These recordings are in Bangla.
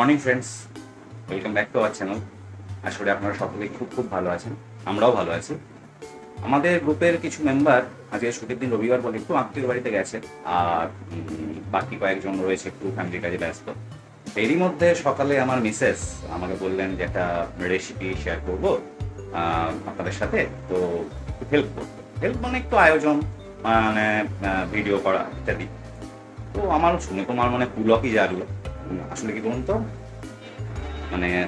Morning friends welcome back to our channel আসলে আপনারা সকলেই খুব খুব ভালো আছেন, আমরাও ভালো আছি। আমাদের গ্রুপের কিছু মেম্বার আজকে ছুটির দিন রবিবার বলে একটু আত্মীয় বাড়িতে গেছে, আর বাকি কয়েকজন রয়েছে একটু ফ্যামিলির কাজে ব্যস্ত। এরই মধ্যে সকালে আমার মিসেস আমাকে বললেন যে একটা রেসিপি শেয়ার করব আপনাদের সাথে, তো হেল্প করব হেল্প মানে একটু আয়োজন মানে ভিডিও করা ইত্যাদি। তো আমার শুনে তোমার মানে পুলকই জাগলো। আসলে কি বলুন তো? মানে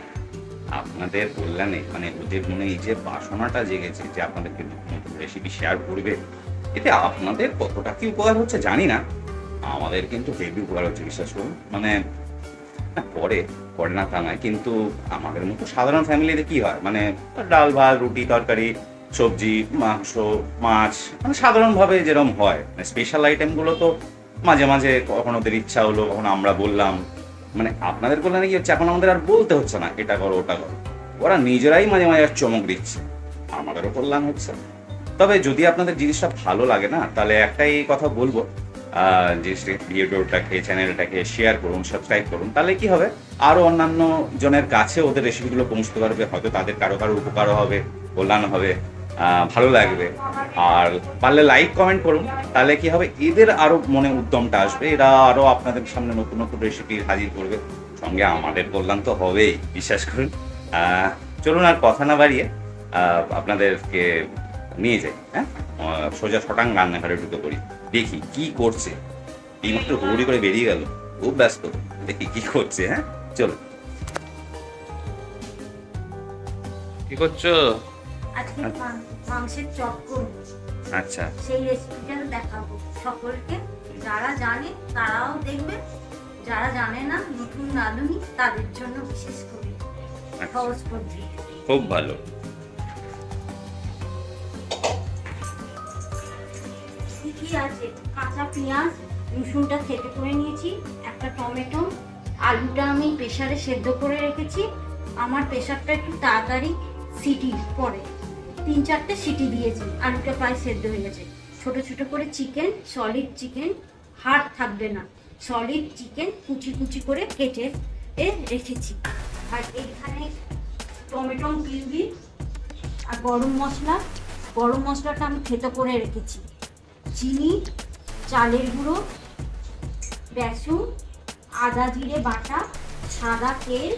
আপনাদের কল্যাণে মানে ওদের মনে এই যে বাসনাটা জেগেছে যে আপনাদেরকে রেসিপি শেয়ার করবে এতে আপনাদের কতটা কি উপকার হচ্ছে জানি না। আমাদের কিন্তু হেভি উপকার হচ্ছে বিশ্বাস করুন। মানে না, করে না তা নয় কিন্তু আমাদের মতো সাধারণ ফ্যামিলিতে কি হয়? মানে ডাল ভাত রুটি তরকারি সবজি মাংস মাছ মানে সাধারণভাবে যেরকম হয়। মানে স্পেশাল আইটেমগুলো তো মাঝে মাঝে কখনো ওদের ইচ্ছা হলো কখনো আমরা বললাম। মানে আপনাদের কল্যাণে কি হচ্ছে, এখন আমাদের আর বলতে হচ্ছে না, এটা করো, ওটা করো। ওরা নিজেরাই মাঝে মাঝে চমক দিচ্ছে। আমাদেরও কল্যাণ হচ্ছে তবে যদি আপনাদের জিনিসটা ভালো লাগে না, তাহলে একটাই কথা বলব জিনিসটাকে ভিডিওটাকে, চ্যানেলটাকে শেয়ার করুন সাবস্ক্রাইব করুন, তাহলে কি হবে? আরও অন্যান্য জনের কাছে ওদের রেসিপিগুলো পৌঁছতে পারবে, হয়তো তাদের কারও কারও উপকারও হবে কল্যাণ হবে। ভালো লাগবে। আর পারলে লাইক কমেন্ট করুন। তাহলে কি হবে? এদের আরও মনে উদ্যমটা আসবে। এরা আরও আপনাদের সামনে নতুন নতুন রেসিপি হাজির করবে। সঙ্গে আমাদের কল্যাণ তো হবেই, বিশ্বাস করুন। চলুন আর কথা না বাড়িয়ে আপনাদেরকে নিয়ে যাই হ্যাঁ? সোজা শটাং রান্নাঘরে ঢুকে পড়ি। দেখি কি করছে। এইমাত্র হুড়ি করে বেরিয়ে গেল। খুব ব্যস্ত। দেখি কি করছে হ্যাঁ? চলো কি করছ? আজকে মাংসের চপ করব। আচ্ছা। সেই রেসিপিটা দেখাবো সকলকে। যারা জানে তারাও দেখবে। যারা জানে না নতুন রাঁধুনি তাদের জন্য বিশেষ করে আচ্ছা। সহজ পদ্ধতি। খুব ভালো। কি কি আছে? কাঁচা পেঁয়াজ রসুনটা থেটে করে নিয়েছি একটা টমেটো আলুটা আমি প্রেসারে সেদ্ধ করে রেখেছি। আমার প্রেশারটা একটু তাড়াতাড়ি সিটি পড়ে তিন চারটে সিটি দিয়েছি আলুটা প্রায় সেদ্ধ হয়ে গেছে। ছোট ছোট করে চিকেন সলিড চিকেন হাড় থাকবে না। সলিড চিকেন কুচি কুচি করে কেটে এ রেখেছি। আর এইখানে টমেটো পিউরি আর গরম মশলা। গরম মশলাটা আমি থেতো করে রেখেছি। চিনি, চালের গুঁড়ো, বেসন, আদা, জিরে, বাটা, সাদা তেল,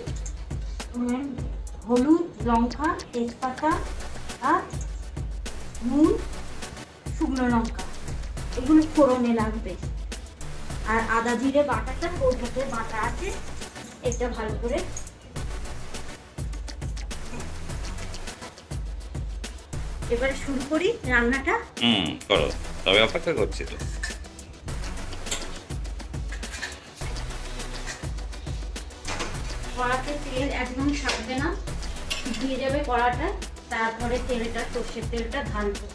হলুদ, লঙ্কা, তেজপাতা আর নুন শুকনো লঙ্কা এগুলো ফোড়নে লাগবে। আর আদা জিরে বাটাটা কৌটাতে বাটা আছে এটা ভালো করে এবারে শুরু করি রান্নাটা। হুম করো। তবে অপেক্ষা করছি তো। কড়াতে তেল একদম থাকবে না দিয়ে যাবে কড়াটা। তারপরে তেলটা সর্ষের তেলটা ঢালবো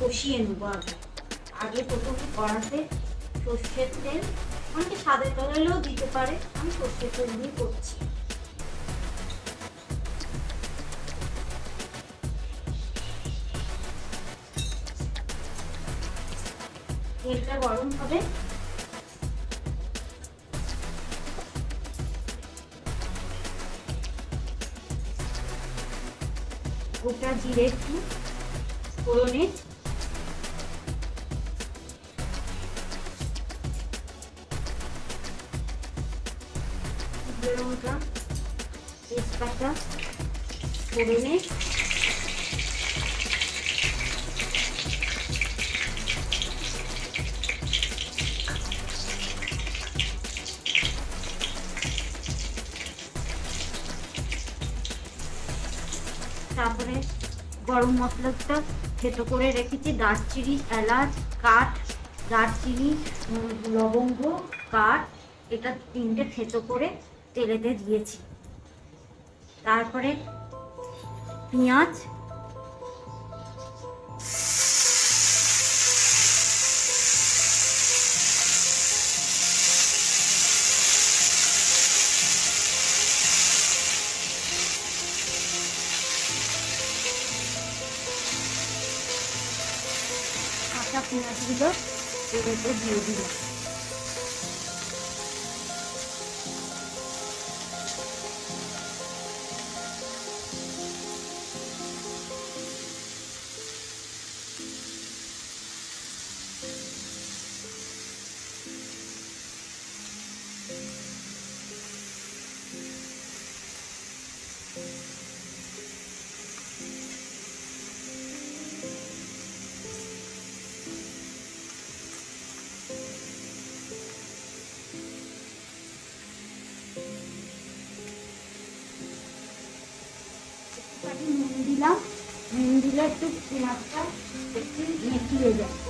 কষিয়ে নেব আগে। আগে প্রথমে কড়াতে সর্ষের তেল। অনেকে সাদা তেলেও দিতে পারে। আমি সর্ষের তেল দিয়ে করছি। তেলটা গরম হবে। গোটা জিরে একটু ফোড়নে ফোড়নে তারপরে গরম মশলাটা থেতো করে রেখেছি। দারচিনি, এলাচ, কাঠ, দারচিনি, লবঙ্গ, কাঠ, এটা তিনটে থেতো করে তেলেতে দিয়েছি। তারপরে পেঁয়াজ একটু পেঁয়াজটা একটু মেটিয়ে যায়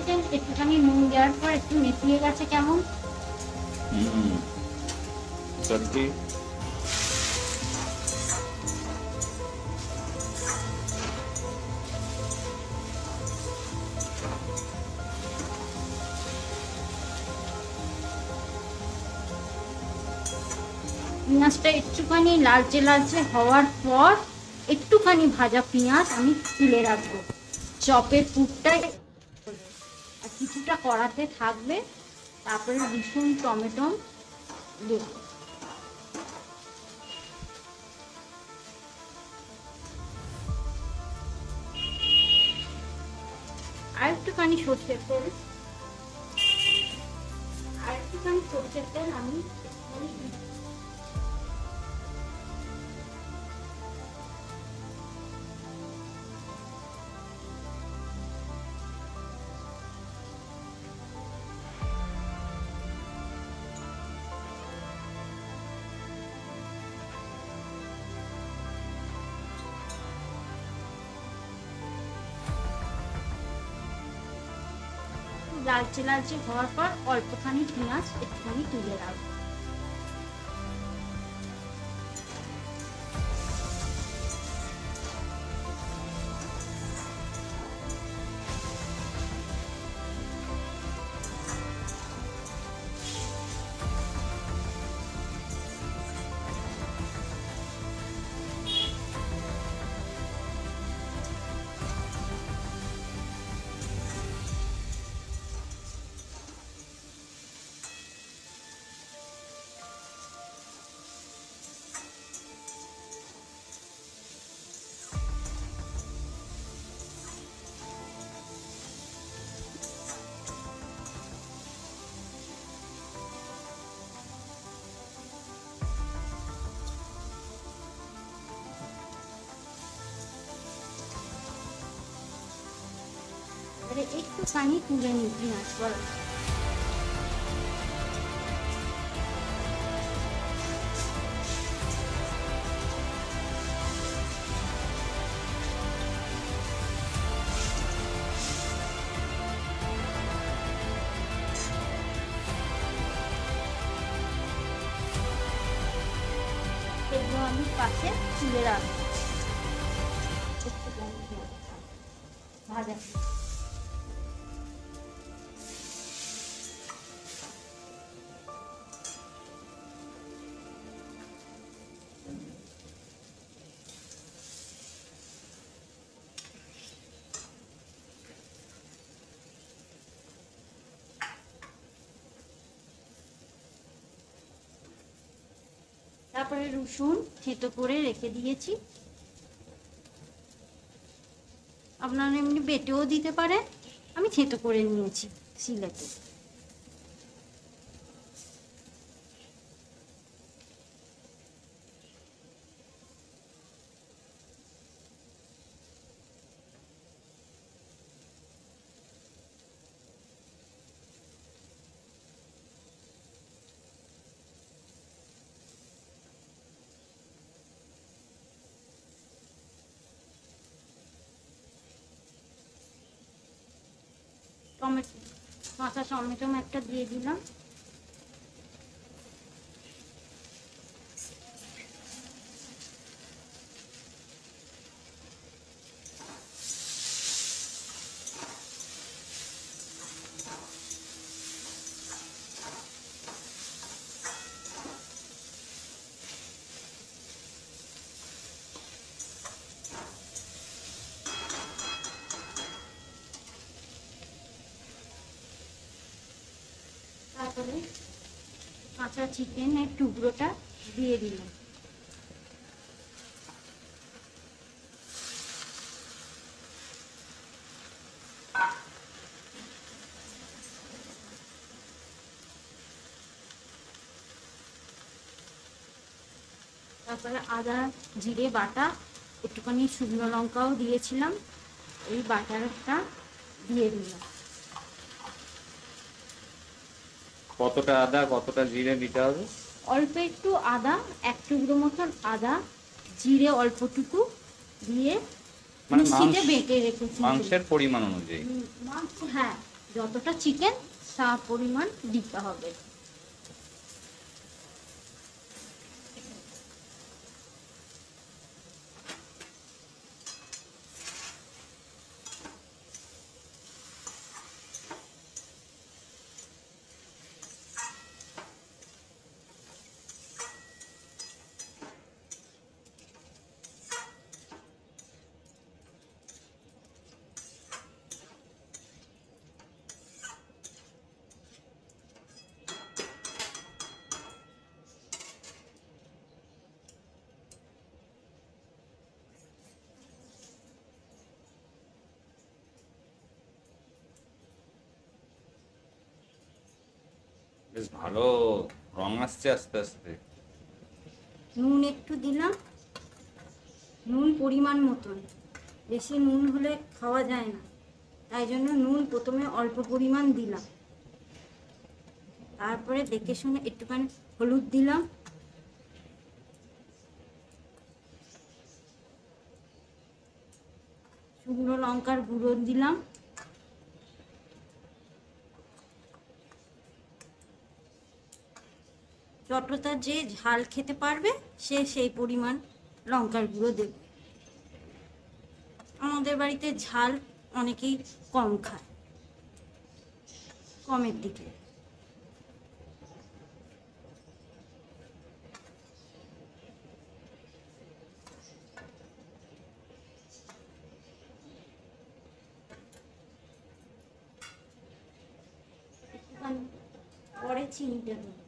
দেখেছেন? একটুখানি নুন দেওয়ার পর একটু মেটিয়ে গেছে কেমন? সত্যি পেঁয়াজটা একটুখানি লালচে লালচে হওয়ার পর একটুখানি ভাজা পেঁয়াজ আমি তুলে রাখব। চপের পুরটাই আর কিছুটা কড়াতে থাকবে, তারপরে রসুন, টমেটো দেব। আর একটুখানি সর্ষের তেল। আর একটুখানি সর্ষের তেল আমি লালচে হওয়ার পর অল্পখানি পেঁয়াজ একটুখানি তুলে রাখব। তাহলে একটুখানি তুলে নিই দিনাজপুর এগুলো আমি পাশে তুলে রাখব। তারপরে রসুন থেতো করে রেখে দিয়েছি। আপনারা এমনি বেটেও দিতে পারেন। আমি থেতো করে নিয়েছি সিলেটে। টমেটো কাঁচা টমেটো একটা দিয়ে দিলাম তারপরে কাঁচা চিকেনের টুকরোটা দিয়ে দিলাম। তারপরে আদা, জিরে, বাটা, একটুখানি শুকনো লঙ্কাও দিয়েছিলাম। এই বাটারটা দিয়ে দিলাম। কতটা আদা কতটা জিরে নিতে হবে? অল্প একটু আদা এক টুকরো মতন আদা জিরে অল্পটুকু দিয়ে মানে মিক্সিতে বেটে রেখেছি। মাংসের পরিমাণ অনুযায়ী। মাংস হ্যাঁ যতটা চিকেন তা পরিমাণ দিতে হবে। বেশ ভালো রং আসছে আস্তে আস্তে। নুন একটু দিলাম। নুন পরিমাণ মতন। বেশি নুন হলে খাওয়া যায় না। তাই জন্য নুন প্রথমে অল্প পরিমাণ দিলাম। তারপরে দেখে শুনে একটুখানি হলুদ দিলাম। শুকনো লঙ্কার গুঁড়ো দিলাম। যতটা যে ঝাল খেতে পারবে, সে সেই পরিমাণ লঙ্কার গুঁড়ো দেবে। আমাদের বাড়িতে ঝাল অনেকেই কম খায়, কমের দিকে। পরে চিনিটা দেবো।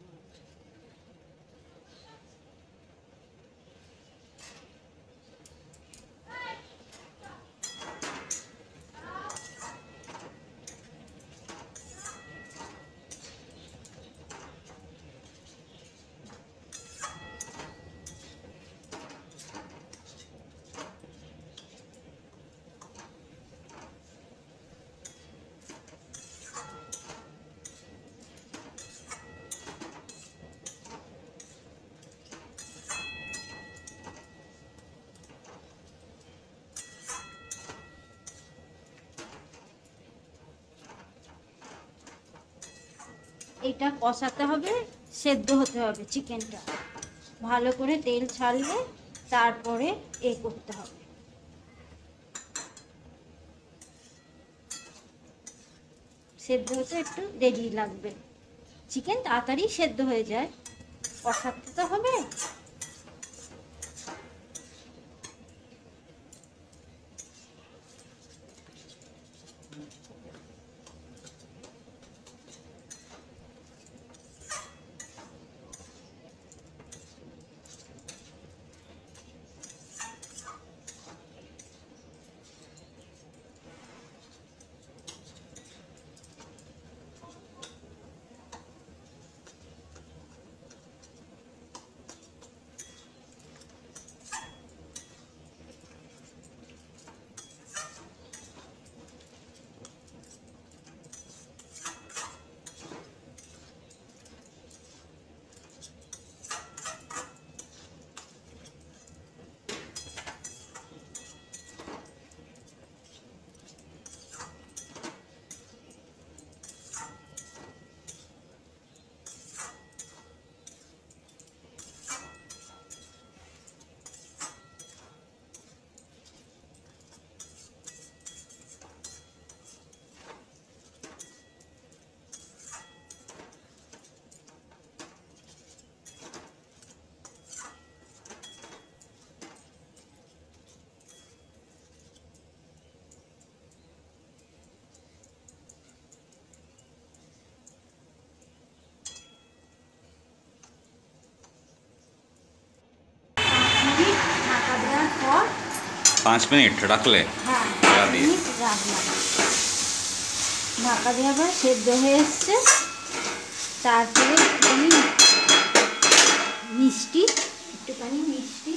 এটা কষাতে হবে, সেদ্ধ হতে হবে চিকেনটা। ভালো করে তেল ছাড়লে তারপরে এ করতে হবে। সেদ্ধ হতে একটু দেরি লাগবে। চিকেন তাড়াতাড়ি সেদ্ধ হয়ে যায়। কষাতে তো হবে মিনিট ঢাকা দেওয়ার পর পাঁচ মিনিট রাখলে হ্যাঁ ঢাকা পাঁচ দিয়ে। ঢাকা দেওয়ার পর সেদ্ধ হয়ে এসছে। তারপরে একটুখানি মিষ্টি একটুখানি মিষ্টি।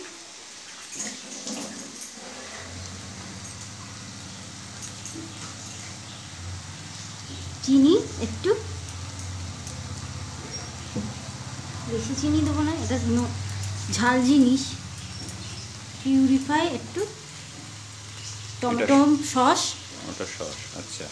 চিনি একটু। বেশি চিনি দেবো না এটা ঝাল জিনিস। পিউরিফাই একটু। Tomato sauce. ওটা সস আচ্ছা।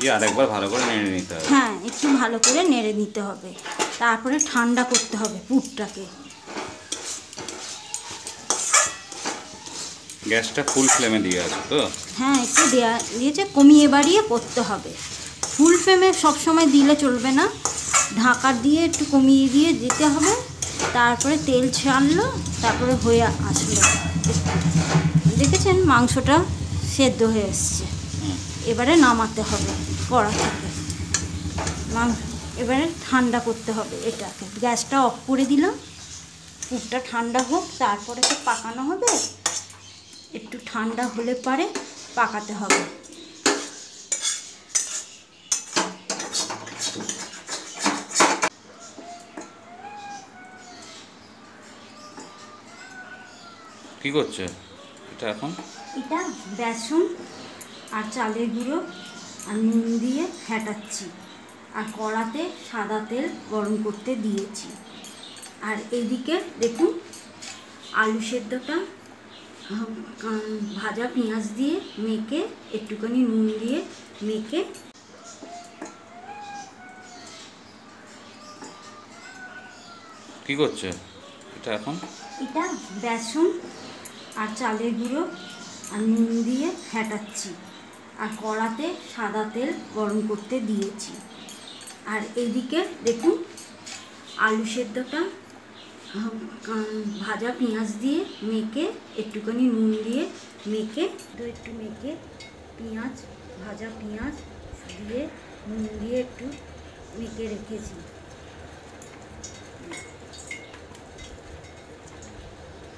দিয়ে আরেকবার ভালো করে নেড়ে নিতে হবে। হ্যাঁ একটু ভালো করে নেড়ে নিতে হবে। তারপরে ঠান্ডা করতে হবে পুরটাকে। গ্যাসটা ফুল ফ্লেমে দিয়ে আছে তো? হ্যাঁ একটু দেয়া দিয়েছে কমিয়ে বাড়িয়ে করতে হবে। ফুল ফ্লেমে সবসময় দিলে চলবে না। ঢাকা দিয়ে একটু কমিয়ে দিয়ে দিতে হবে। তারপরে তেল ছাড়লো তারপরে হয়ে আসলো। দেখেছেন মাংসটা সেদ্ধ হয়ে এসছে। এবারে নামাতে হবে কড়া থেকে। এবারে ঠান্ডা করতে হবে এটাকে। গ্যাসটা অফ করে দিলাম। পুরটা ঠান্ডা হোক তারপরে তো পাকানো হবে। একটু ঠান্ডা হলে পারে পাকাতে হবে। কি করছে? এটা এখন? এটা বেসন আর চালের গুঁড়ো আর নুন দিয়ে ফেটাচ্ছি। আর কড়াতে সাদা তেল গরম করতে দিয়েছি। আর এদিকে দেখুন আলু সেদ্ধটা ভাজা পেঁয়াজ দিয়ে মেখে একটুখানি নুন দিয়ে মেখে কি করছে? এটা এখন? এটা বেসন আর চালের গুঁড়ো আর নুন দিয়ে ফেটাচ্ছি। আর কড়াতে সাদা তেল গরম করতে দিয়েছি। আর এইদিকে দেখুন আলু সেদ্ধটা ভাজা পেঁয়াজ দিয়ে মেখে, একটুখানি নুন দিয়ে মেখে তো একটু মেখে পেঁয়াজ, ভাজা পেঁয়াজ দিয়ে নুন দিয়ে একটু মেখে রেখেছি।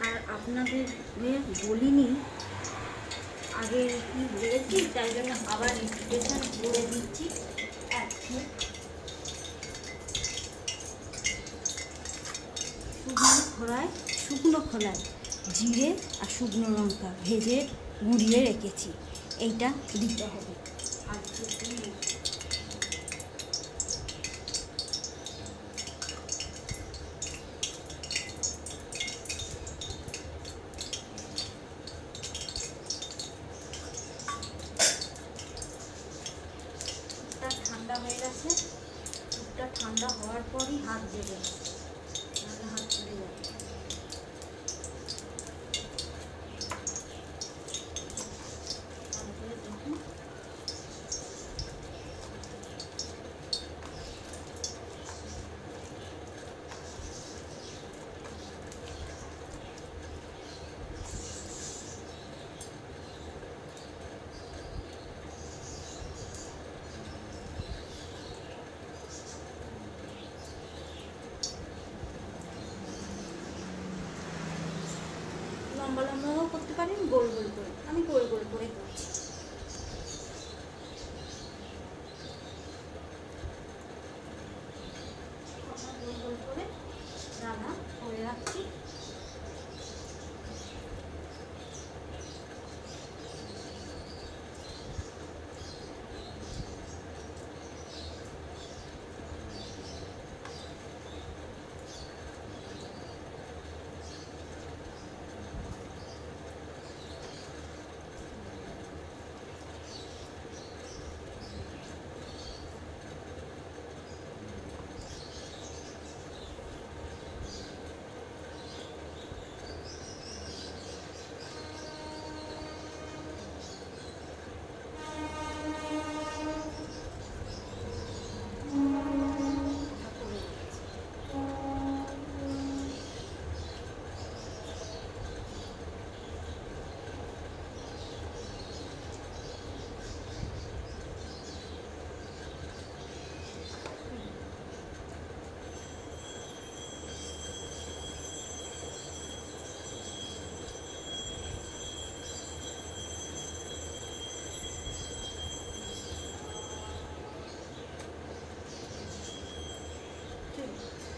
আর আপনাদের বলিনি, আগে কি বলেছি, তাই জন্য আবার রিপিটেশন করে দিচ্ছি এখন শুকনো খোলায় শুকনো জিরে আর শুকনো লঙ্কা ভেজে গুঁড়িয়ে রেখেছি। এইটা দিতে হবে আর একটু নেই। দুধটা ঠান্ডা হয়ে গেছে দুধটা ঠান্ডা হওয়ার পরই হাত দেবে নাহলে হাত চলে যাবে তারপরে দেখুন লম্বা লম্বাও করতে পারেন গোল গোল করে আমি গোল গোল করে করছি আমার গোল গোল করে দানা করে রাখছি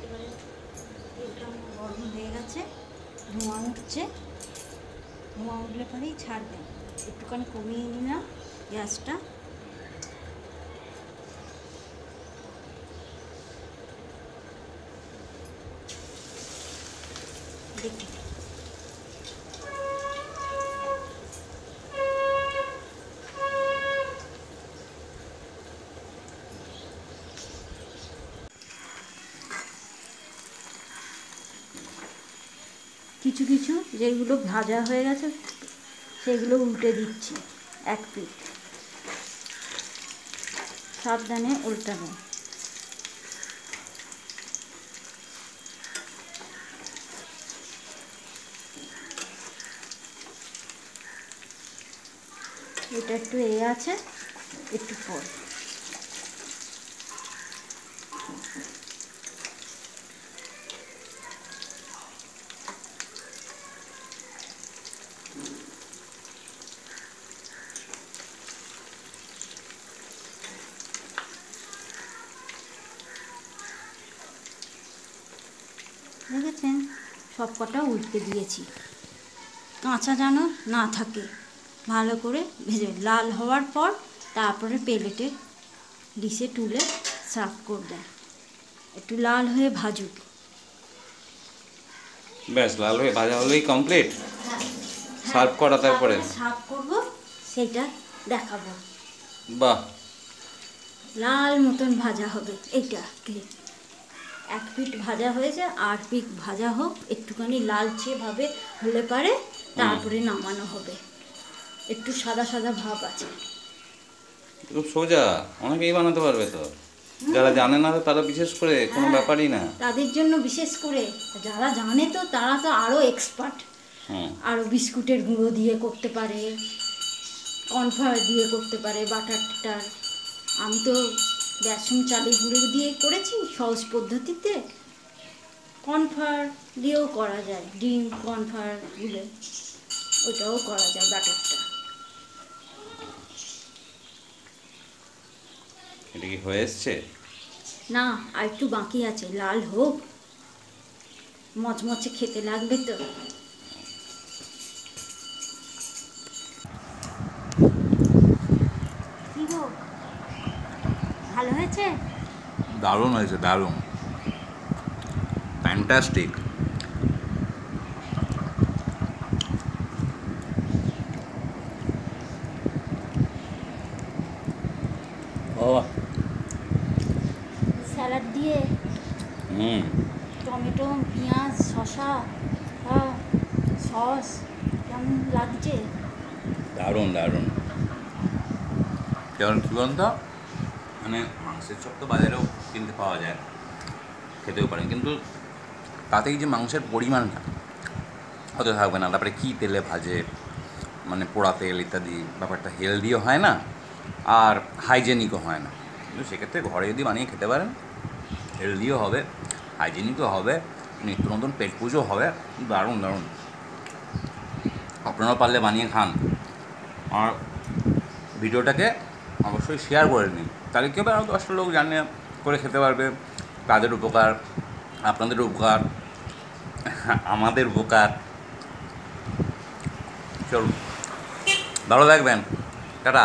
এবারে তেলটা আমার গরম হয়ে গেছে ধোঁয়া উঠছে। ধোঁয়া উঠলে পরেই ছাড়বেন একটুখানি কমিয়ে নিলাম গ্যাসটা দেখুন কিছু কিছু যেগুলো ভাজা হয়ে গেছে, সেগুলো উল্টে দিচ্ছি, এক পিঠ। সাবধানে উল্টাবেন এটা একটু এ আছে, একটু পর দেখেছেন সব কটা উল্টে দিয়েছি। কাঁচা যেন না থাকে। ভালো করে ভেজে লাল হওয়ার পর তারপরে প্লেটে ডিশে তুলে সার্ভ করবেন একটু লাল হয়ে ভাজুক। ব্যাস লাল হয়ে ভাজা হলেই কমপ্লিট সার্ভ করা তারপরে? সার্ভ করব সেটা দেখাবো। বাহ। লাল মতন ভাজা হবে। এটা এক পিঠ ভাজা হয়েছে আর পিঠ ভাজা হোক একটুখানি লালচে ভাবে হলে পারে তারপরে নামানো হবে। একটু সাদা সাদা ভাব আছে। খুব সোজা অনেকেই বানাতে পারবে তো। যারা জানে না তারা বিশেষ করে কোনো হ্যাঁ। ব্যাপারই না। তাদের জন্য বিশেষ করে যারা জানে তো তারা তো আরও এক্সপার্ট আরও বিস্কুটের গুঁড়ো দিয়ে করতে পারে কর্নফ্লাওয়ার দিয়ে করতে পারে বাটার টাটার আমি তো বেসন চালের গুঁড়ো দিয়ে করেছি সহজ পদ্ধতিতে। কর্নফ্লাওয়ার দিয়েও করা যায় ডিম কর্নফ্লাওয়ার গুলে ওটাও করা যায় বাটারটা। এটা কি হয়ে এসছে? না আর একটু বাকি আছে লাল হোক। মচমচে খেতে লাগবে তো হয়েছে দারুণ হয়েছে দারুণ। ফ্যান্টাস্টিক ও স্যালাড দিয়ে হুম। টমেটো পেঁয়াজ শসা হ্যাঁ সস কেমন লাগছে? দারুণ দারুণ। কারণ কী বলুন তো মানে মাংসের চপ তো বাজারেও কিনতে পাওয়া যায় খেতেও পারেন। কিন্তু তাতেই যে মাংসের পরিমাণটা হতে থাকবে না। তারপরে কী তেলে ভাজে মানে পোড়া তেল ইত্যাদি, ব্যাপারটা হেলদিও হয় না, আর হাইজেনিকও হয় না। কিন্তু সেক্ষেত্রে ঘরে যদি বানিয়ে খেতে পারেন, হেলদিও হবে, হাইজেনিকও হবে, নিত্য নতুন পেট পুজো হবে, দারুণ দারুণ। আপনারাও পারলে বানিয়ে খান। আর ভিডিওটাকে অবশ্যই শেয়ার করে নিন তাহলে কেউ আরও দশটা লোক জানে করে খেতে পারবে তাদের উপকার আপনাদের উপকার আমাদের উপকার। চলুন ভালো থাকবেন টাটা।